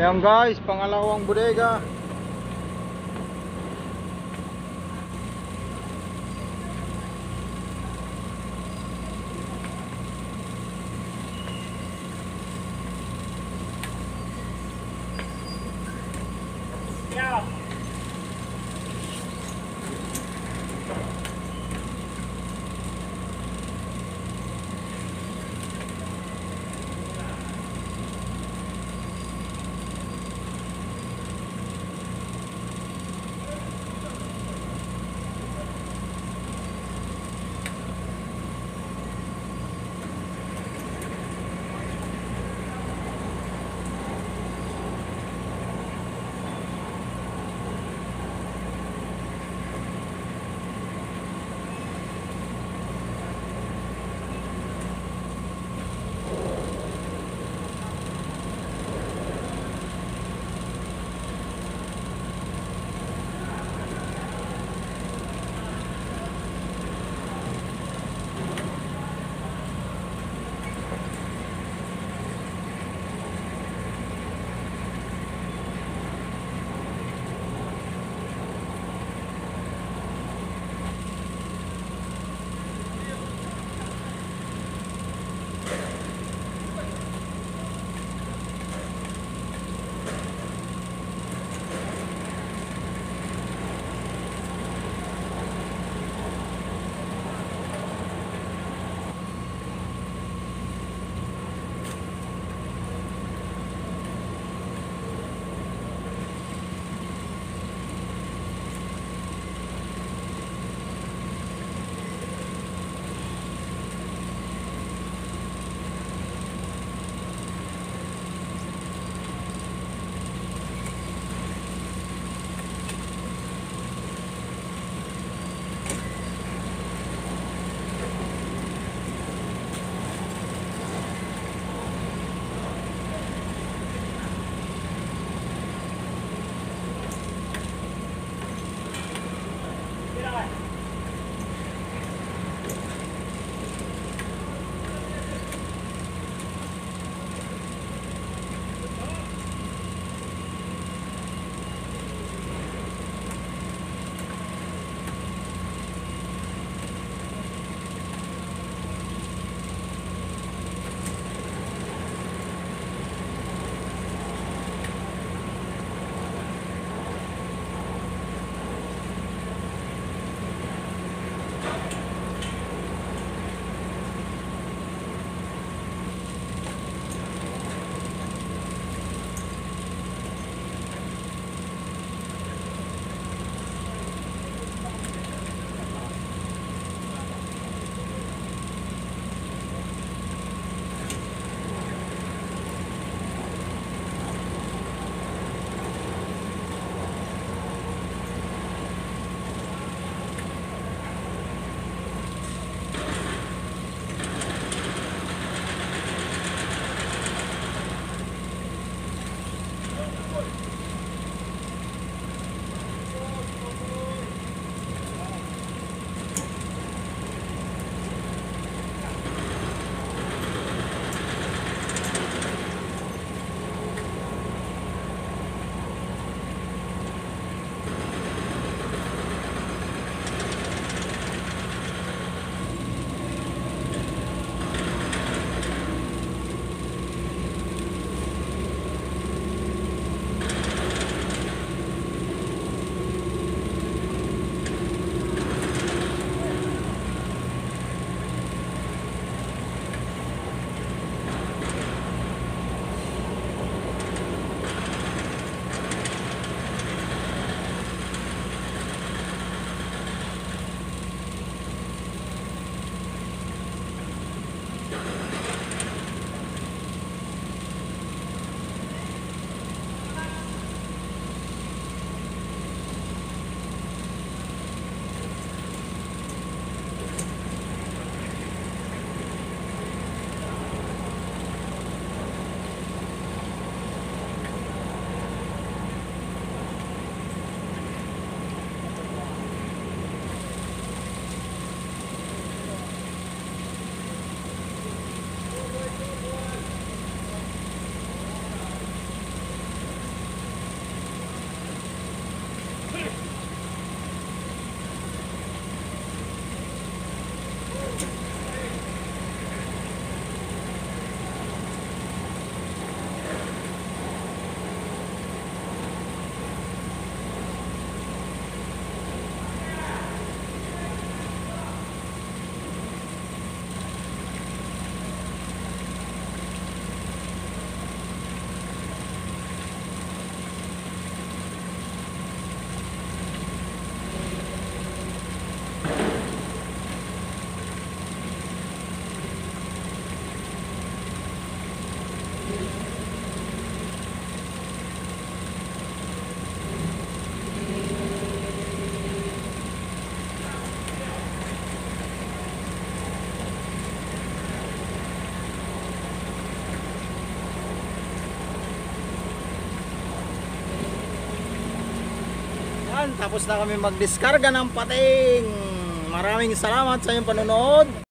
Ayan guys, pangalawang bodega. Tapos na kami magdiskarga ng pating. Maraming salamat sa inyong panonood.